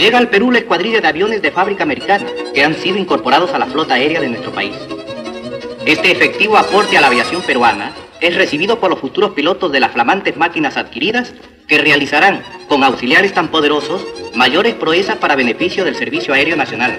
llega al Perú la escuadrilla de aviones de fábrica americana que han sido incorporados a la flota aérea de nuestro país. Este efectivo aporte a la aviación peruana es recibido por los futuros pilotos de las flamantes máquinas adquiridas que realizarán, con auxiliares tan poderosos, mayores proezas para beneficio del Servicio Aéreo Nacional,